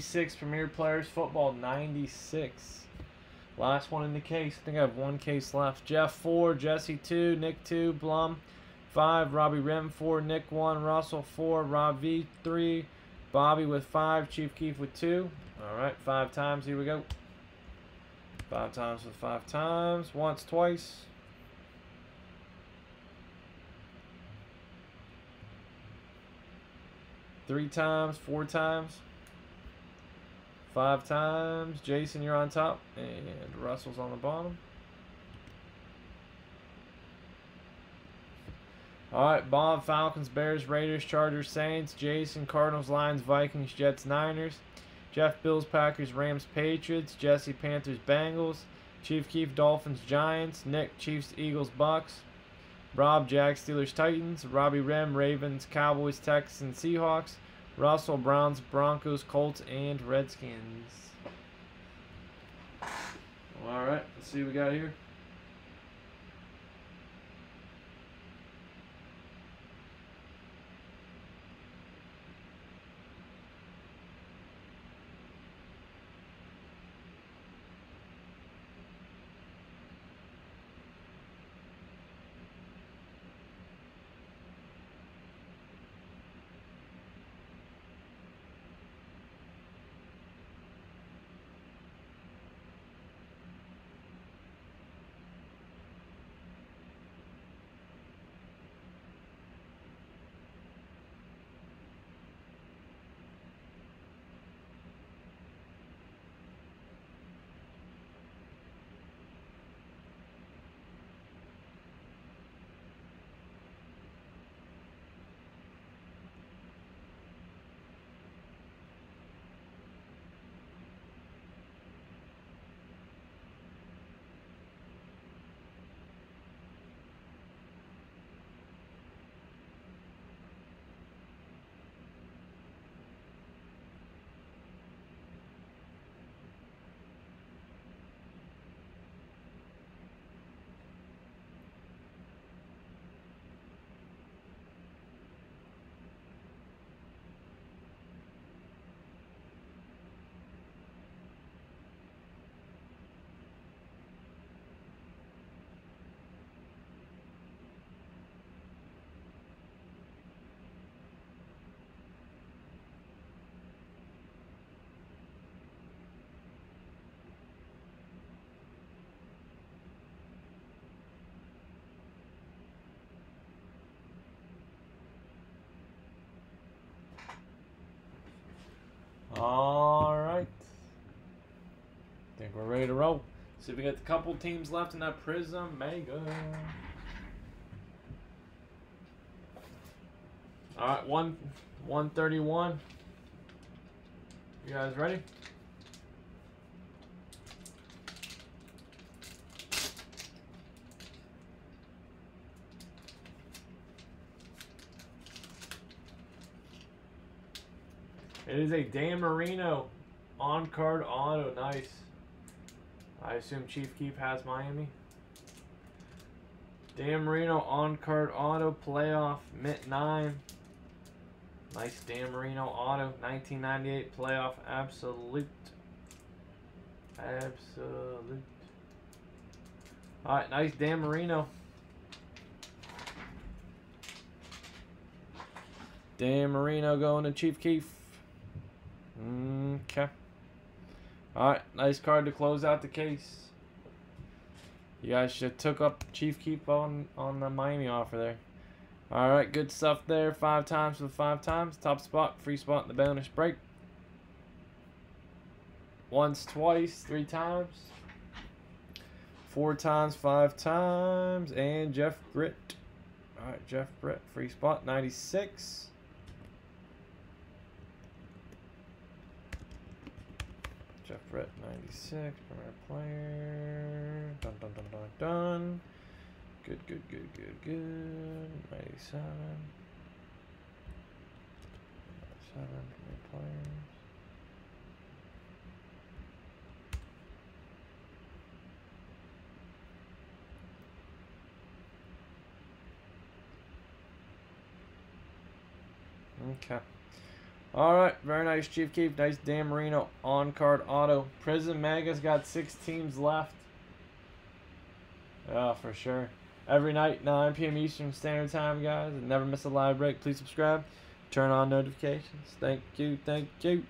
76 Premier Players Football 96. Last one in the case. I think I have one case left. Jeff 4, Jesse 2, Nick 2, Blum 5, Robbie Rem 4, Nick 1, Russell 4, Rob V 3, Bobby with 5, Chief Keef with 2. Alright, five times. Here we go. Five times with five times. Once, twice. Three times, four times. Five times. Jason, you're on top. And Russell's on the bottom. Alright, Bob, Falcons, Bears, Raiders, Chargers, Saints, Jason, Cardinals, Lions, Vikings, Jets, Niners, Jeff, Bills, Packers, Rams, Patriots, Jesse, Panthers, Bengals, Chief Keef, Dolphins, Giants, Nick, Chiefs, Eagles, Bucs, Rob, Jack, Steelers, Titans, Robbie, Rem, Ravens, Cowboys, Texans, Seahawks, Russell, Browns, Broncos, Colts, and Redskins. Alright, let's see what we got here. All right. Think we're ready to roll. See if we got a couple teams left in that Prizm Mega. All right, one, one thirty-one. You guys ready? It is a Dan Marino on card auto. Nice. I assume Chief Keef has Miami. Dan Marino on card auto playoff mint 9. Nice Dan Marino auto 1998 playoff absolute. Absolute. Alright, nice Dan Marino. Dan Marino going to Chief Keef. Okay. Alright, nice card to close out the case. You guys should took up Chief Keef on, on the Miami offer there. Alright, good stuff there. Five times for five times. Top spot, free spot in the bonus break. Once, twice, three times. Four times, five times. And Jeff Britt. Alright, Jeff Britt, free spot, 96. Jeff Brett, 96, premier player. Dun, dun, dun, dun, dun. Good, good, good, good, good. 97. 97, premier players. Okay. All right, very nice, Chief Keef. Nice Dan Marino on card auto. Prizm Mega's got six teams left. Yeah, for sure. Every night, 9 p.m. Eastern Standard Time, guys. And never miss a live break. Please subscribe. Turn on notifications. Thank you. Thank you.